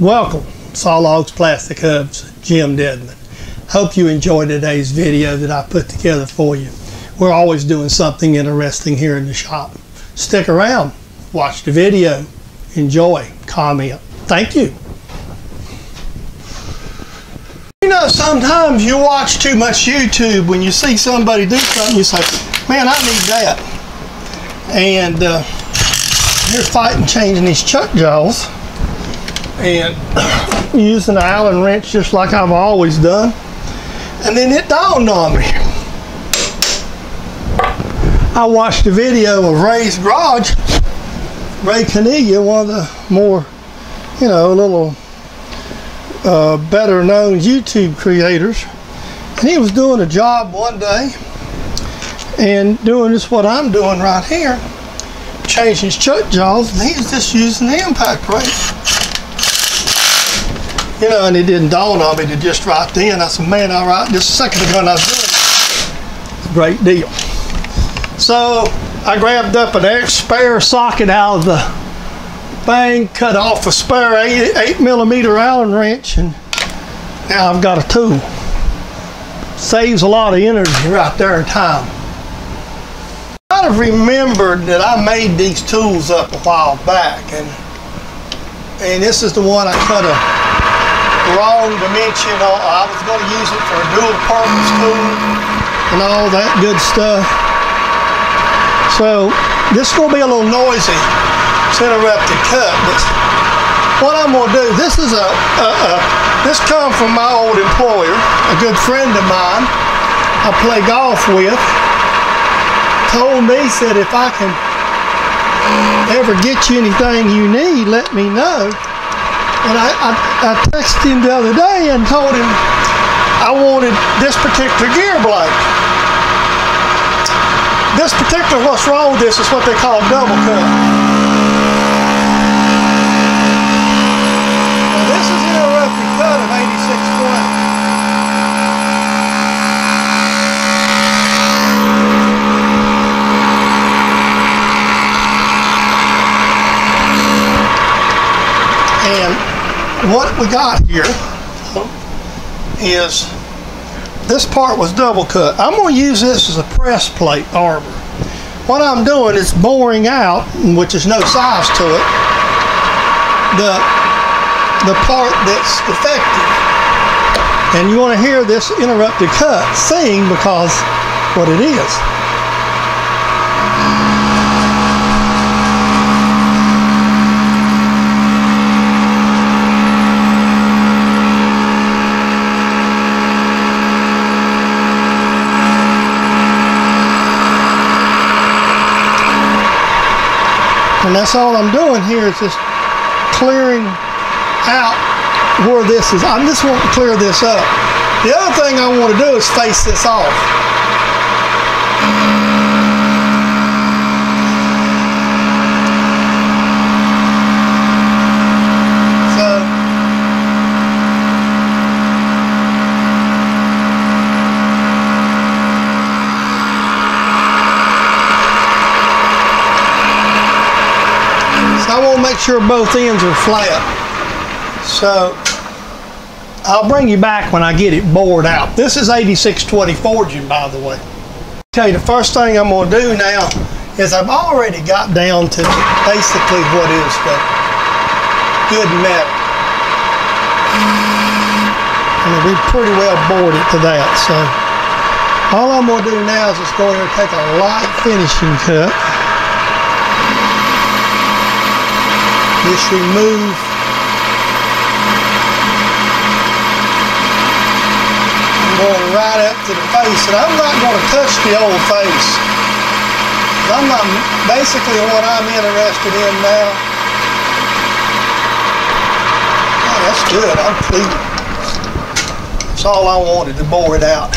Welcome, Sawlogs Plastic Hubs, Jim Dedmon. Hope you enjoyed today's video that I put together for you. We're always doing something interesting here in the shop. Stick around, watch the video, enjoy, comment. Thank you. You know, sometimes you watch too much YouTube when you see somebody do something, you say, man, I need that. And uh, you're fighting changing these chuck jaws and using the Allen wrench just like I've always done. And then it dawned on me. I watched a video of Ray's Garage, Ray Caniglia, one of the more, you know, a little uh, better known YouTube creators. And he was doing a job one day and doing just what I'm doing right here, changing his chuck jaws, and he was just using the impact wrench. You know, and it didn't dawn on me to just right then. I said, man, all right, just a second ago I was doing it. Great deal. So I grabbed up an spare socket out of the thing, cut off a spare eight, eight millimeter Allen wrench, and now I've got a tool. Saves a lot of energy right there in time. I have remembered that I made these tools up a while back, and and this is the one I cut a wrong dimension. I was going to use it for a dual purpose tool and all that good stuff. So this is going to be a little noisy. It's interrupted cut, but what I'm going to do, this is a, a, a this come from my old employer, a good friend of mine I play golf with, told me, said if I can ever get you anything you need, let me know. And I, I, I texted him the other day and told him I wanted this particular gear blade. This particular, what's wrong with this is what they call double cut. This is interrupted cut of 8620. And what we got here is this part was double cut. I'm going to use this as a press plate arbor. What I'm doing is boring out, which is no size to it, the, the part that's defective. And you want to hear this interrupted cut sing because what it is. And that's all I'm doing here is just clearing out where this is. I'm just want to clear this up. The other thing I want to do is face this off. So, So I want to make sure both ends are flat. So I'll bring you back when I get it bored out. This is 8620 forging, by the way. Tell you the first thing I'm going to do now is I've already got down to basically what is the good metal. And we pretty well bored it to that. So all I'm going to do now is just go in here and take a light finishing cut. Just remove I'm going right up to the face and I'm not going to touch the old face. I'm not basically what I'm interested in now. Oh, that's good. I'm pleased. That's all I wanted to bore it out.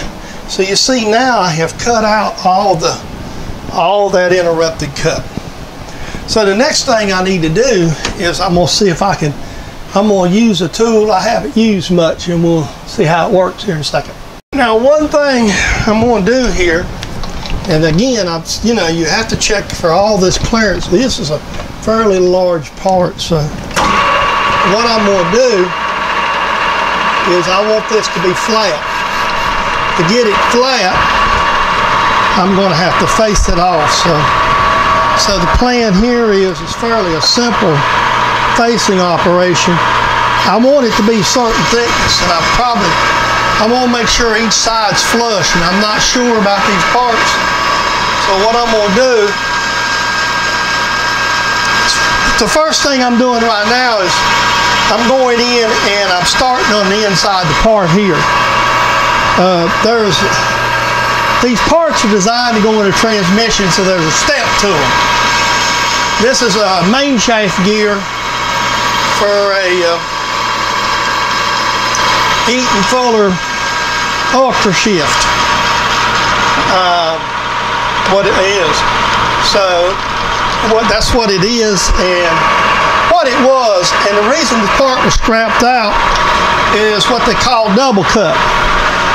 So you see now I have cut out all the all that interrupted cut. So the next thing I need to do is I'm to see if I can, I'm to use a tool I haven't used much and we'll see how it works here in a second. Now one thing I'm going to do here, and again, I'm, you know, you have to check for all this clearance. This is a fairly large part, so what I'm going to do is I want this to be flat. To get it flat, I'm going to have to face it off. So, so the plan here is it's fairly a simple facing operation. I want it to be certain thickness, and I probably I want to make sure each side's flush, and I'm not sure about these parts. So what I'm going to do, the first thing I'm doing right now is I'm going in and I'm starting on the inside the part here. Uh, there's these parts are designed to go in a transmission, so there's a step to them. This is a main shaft gear for a uh, Eaton Fuller Ultra Shift. Uh, what it is. So what that's what it is and what it was and the reason the part was scrapped out is what they call double cut.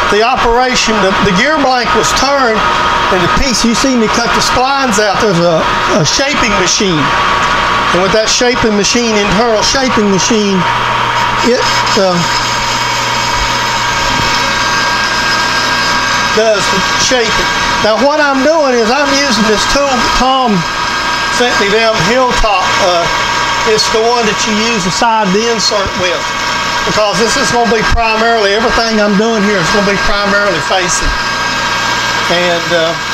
The operation, the, the gear blank was turned and the piece you see me cut the splines out, there's a, a shaping machine. And with that shaping machine, internal shaping machine, it uh, does the shaping. Now what I'm doing is I'm using this tool Tom sent me down Hilltop. Uh, it's the one that you use aside the side to insert with because this is going to be primarily, everything I'm doing here is going to be primarily facing. And uh,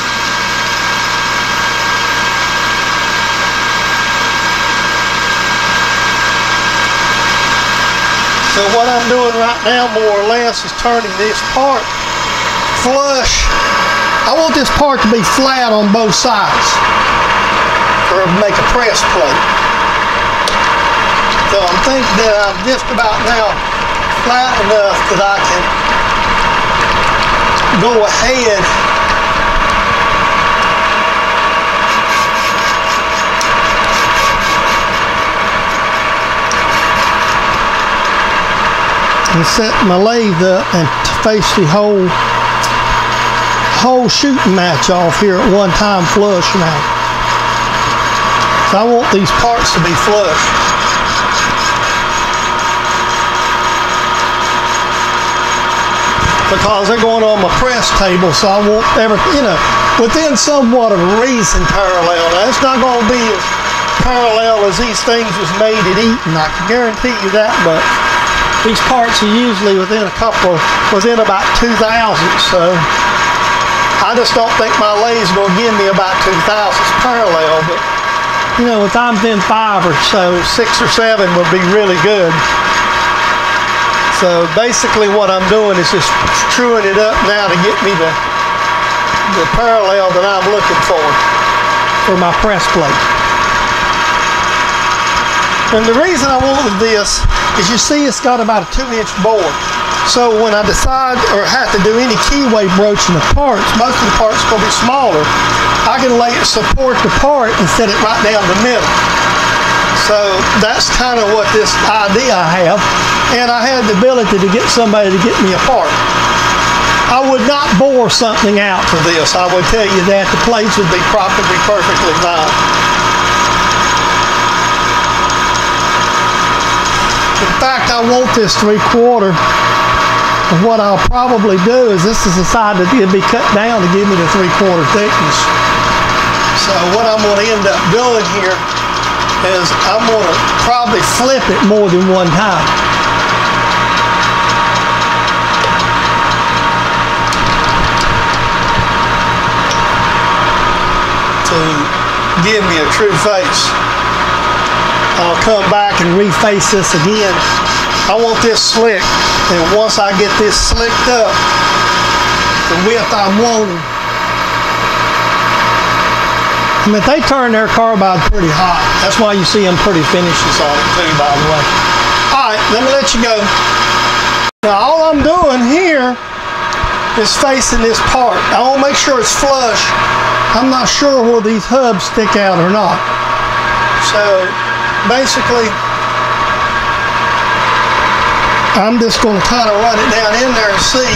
So what I'm doing right now more or less is turning this part flush. I want this part to be flat on both sides or make a press plate. So I'm thinking that I'm just about now flat enough that I can go ahead and set my lathe up and face the whole whole shooting match off here at one time flush now. So I want these parts to be flush. Because they're going on my press table, so I want every, you know, within somewhat of a reason parallel. Now, it's not going to be as parallel as these things was made at Eaton, I can guarantee you that, but these parts are usually within a couple, within about two thousandths, so I just don't think my lathe going to give me about two thousandths parallel, but you know, if I'm within five or so, six or seven would be really good. So basically what I'm doing is just truing it up now to get me the, the parallel that I'm looking for for my press plate. And the reason I wanted this is you see it's got about a two inch bore. So when I decide or have to do any keyway broaching of parts, most of the parts going to be smaller. I can lay it support the part and set it right down the middle. So that's kind of what this idea I have. And I had the ability to get somebody to get me a part. I would not bore something out for this. I would tell you that the plates would be probably perfectly fine. In fact, I want this three quarter. And what I'll probably do is this is the side that it'll be cut down to give me the three quarter thickness. So what I'm going to end up doing here is I'm going to probably flip it more than one time. To give me a true face. I'll come back and reface this again. I want this slick, and once I get this slicked up, the width I'm wanting, I mean, they turn their carbide pretty hot. That's why you see them pretty finishes on it too, by the way. All right, let me let you go. Now, all I'm doing here is facing this part. I want to make sure it's flush. I'm not sure where these hubs stick out or not. So, basically, I'm just going to kind of run it down in there and see.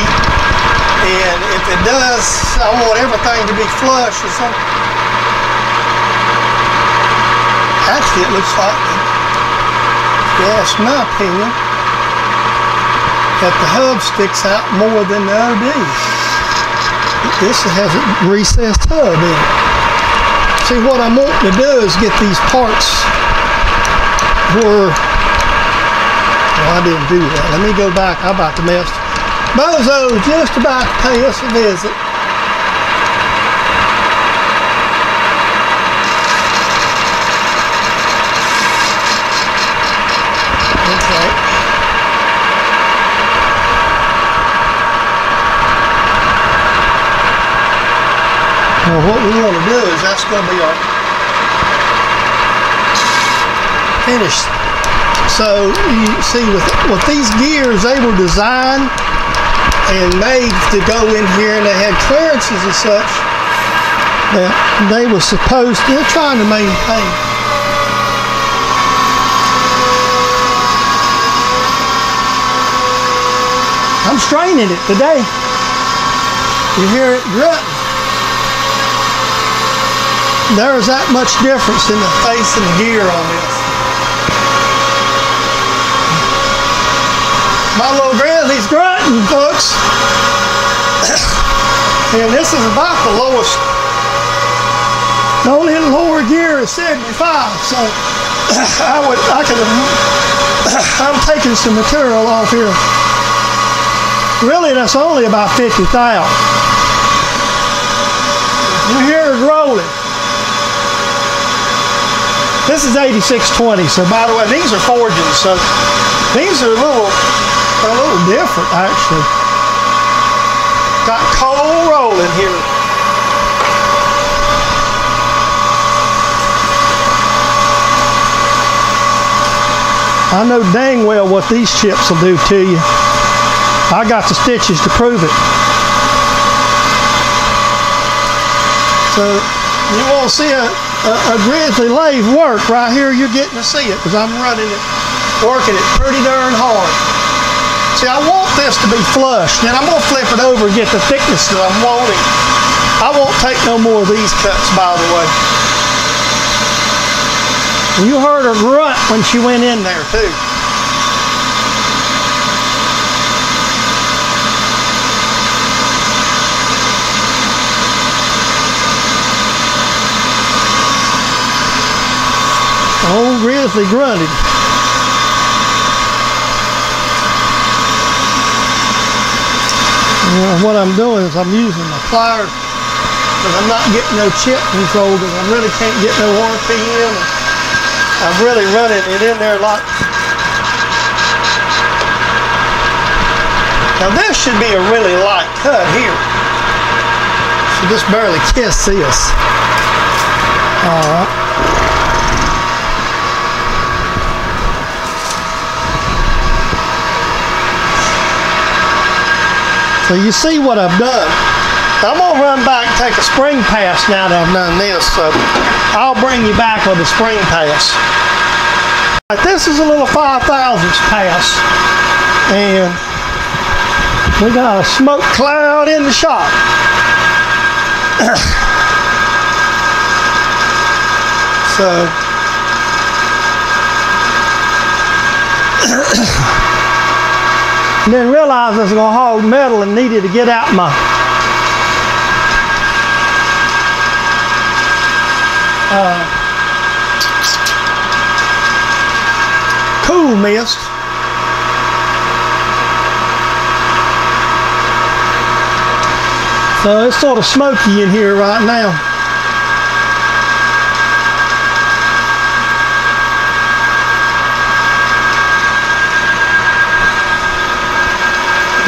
And if it does, I want everything to be flush. Or something. Actually, it looks like Yes, my opinion, that the hub sticks out more than the OD. This has a recessed hub in it. See, what I'm wanting to do is get these parts where, oh, well, I didn't do that. Let me go back. I'm about to mess. Bozo just about to pay us a visit. Okay. Well, what we want to do is that's going to be our finish. So you see, with with these gears, they were designed and made to go in here, and they had clearances and such that they were supposed. They're trying to maintain. I'm straining it today. You hear it grunting. There's that much difference in the face and the gear on this. My little grizzly's grunting, folks. and this is about the lowest. The only lower gear is 75, so I would, I could, I'm taking some material off here. Really, that's only about 50,000. You hear it rolling. This is 8620, so by the way, these are forgings, so these are a little different actually. Got coal rolling here. I know dang well what these chips will do to you. I got the stitches to prove it. So you won't see a, a, a grizzly lathe work right here. You're getting to see it because I'm running it, working it pretty darn hard. See, I want this to be flush. Then I'm going to flip it over and get the thickness that I'm wanting. I won't take no more of these cuts, by the way. You heard her grunt when she went in there, too. Old Grizzly grunted. What I'm doing is I'm using my pliers because I'm not getting no chip control because I really can't get no RPM. I'm really running it in there like. Now this should be a really light cut here. So just barely kiss this. All right. So you see what I've done. I'm gonna run back and take a spring pass now that I've done this. So I'll bring you back with a spring pass. This is a little 5 thousandths pass. And we got a smoke cloud in the shop. so didn't realize I was going to hold metal and needed to get out my uh, cool mist. So it's sort of smoky in here right now.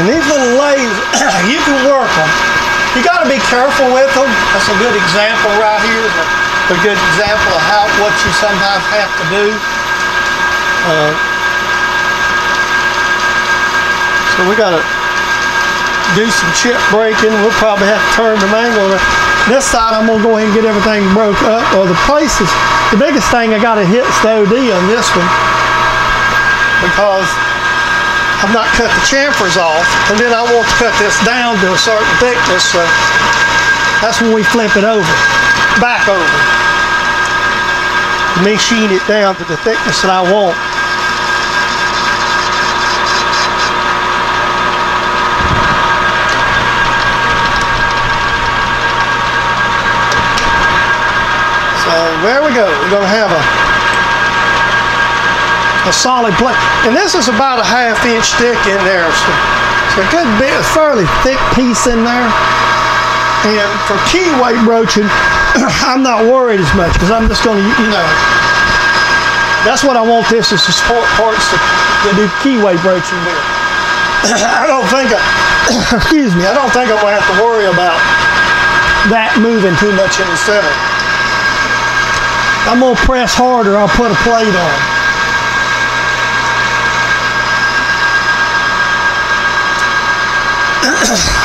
And these little lathes, you can work them. You got to be careful with them. That's a good example right here. a, a good example of how what you sometimes have to do. Uh, so we got to do some chip breaking. We'll probably have to turn the angle. This side, I'm gonna go ahead and get everything broke up. Or the places, the biggest thing I got to hit is the OD on this one because I've not cut the chamfers off, and then I want to cut this down to a certain thickness, so that's when we flip it over, back over. Machine it down to the thickness that I want. So there we go. We're going to have a a solid plate. And this is about a half inch thick in there. So, so a good bit, a fairly thick piece in there. And for keyway broaching, I'm not worried as much because I'm just going to, you know, that's what I want this is to support parts to, to do keyway broaching with. I don't think, I, excuse me, I don't think I'm going to have to worry about that moving too much in the center. I'm going to press harder, I'll put a plate on. Ugh.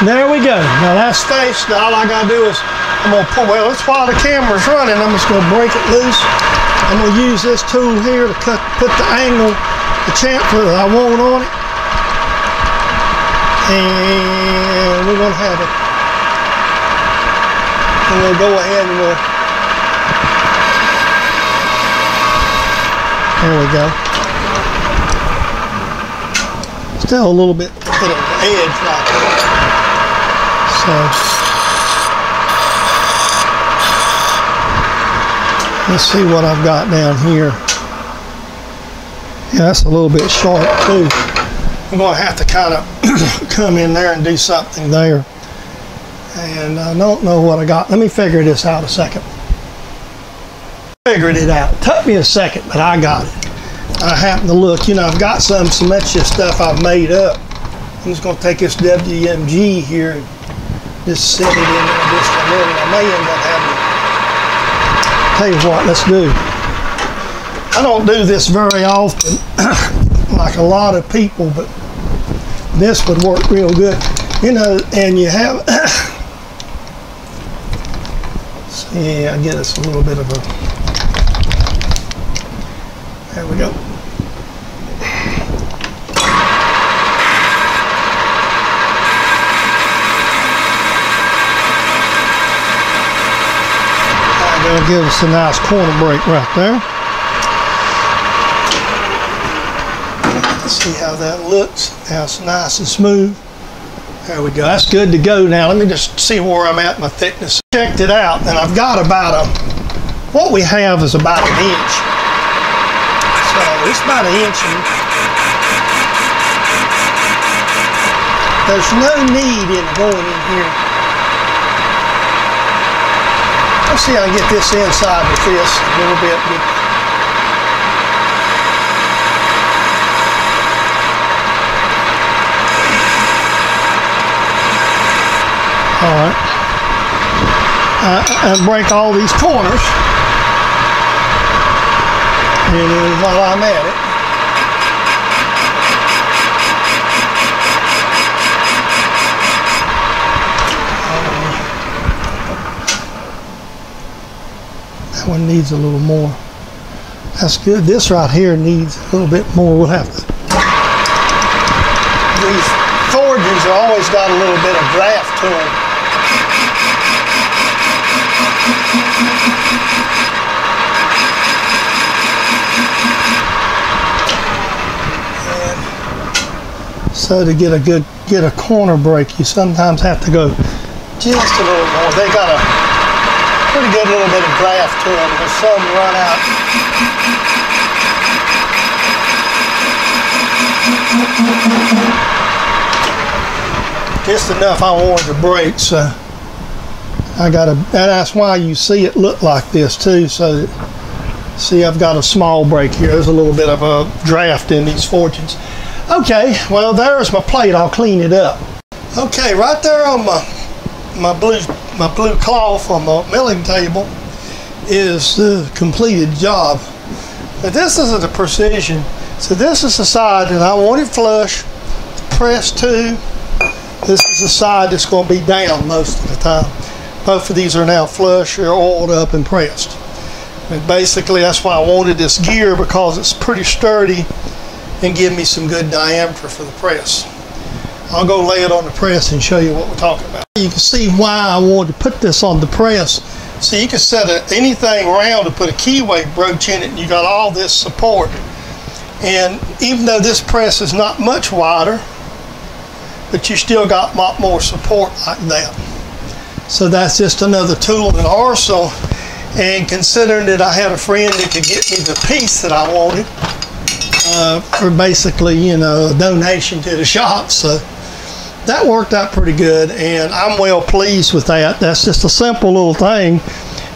There we go. Now that's staged. All I gotta do is I'm gonna pull. Well, it's while the camera's running. I'm just gonna break it loose. I'm gonna use this tool here to cut, put the angle, the chamfer that I want on it, and we're gonna have it. And we'll go ahead and we'll. There we go. Still a little bit, bit of edge right there. So let's see what I've got down here. Yeah, that's a little bit sharp too. I'm going to have to kind of come in there and do something there. And I don't know what I got. Let me figure this out a second. Figured it out. Took me a second, but I got it. I happened to look, you know, I've got some some extra stuff I've made up. I'm just going to take this WMG here just set it in there just a minute. I may end up having Tell you what, let's do. I don't do this very often, like a lot of people, but this would work real good. You know, and you have, see, I get us a little bit of a, there we go. That'll give us a nice corner break right there. See how that looks. Now it's nice and smooth. There we go. That's good to go now. Let me just see where I'm at my thickness. Checked it out and I've got about a, what we have is about an inch. So it's about an inch. There's no need in going in here Let's see I get this inside with this a little bit. All right. Uh, and break all these corners. And while I'm at it, one needs a little more. That's good. This right here needs a little bit more. We'll have to. These forgings have always got a little bit of draft to them. And so to get a good get a corner break, you sometimes have to go just a little more. They got pretty good little bit of draft to them. There's some run out. Just enough I wanted to break, so uh, I got a, that's why you see it look like this too, so that See, I've got a small break here. There's a little bit of a draft in these fortunes. Okay, well, there's my plate. I'll clean it up. Okay, right there on my my blue my blue cloth on the milling table is the completed job. But this isn't a precision. So this is the side that I want it flush, pressed to. This is the side that's going to be down most of the time. Both of these are now flush, they're oiled up and pressed. And basically that's why I wanted this gear because it's pretty sturdy and give me some good diameter for the press. I'll go lay it on the press and show you what we're talking about. You can see why I wanted to put this on the press. So you can set a, anything around to put a keyway broach in it and you got all this support. And even though this press is not much wider, but you still got a lot more support like that. So that's just another tool in the arsenal. And considering that I had a friend that could get me the piece that I wanted uh, for basically, you know, a donation to the shop. So that worked out pretty good and I'm well pleased with that. That's just a simple little thing.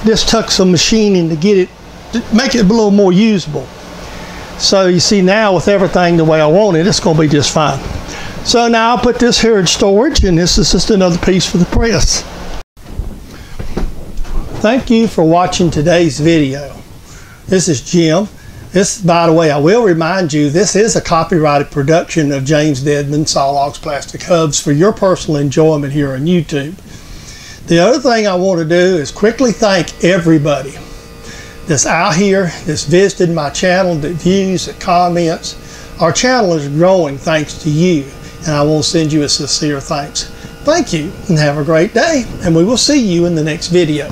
Just took some machining to get it, to make it a little more usable. So you see now with everything the way I want it, it's going to be just fine. So now I'll put this here in storage and this is just another piece for the press. Thank you for watching today's video. This is Jim. This, by the way, I will remind you, this is a copyrighted production of James Dedmon Sawlogs Plastic Hubs for your personal enjoyment here on YouTube. The other thing I want to do is quickly thank everybody that's out here, that's visited my channel, that views, that comments. Our channel is growing thanks to you, and I to send you a sincere thanks. Thank you, and have a great day, and we will see you in the next video.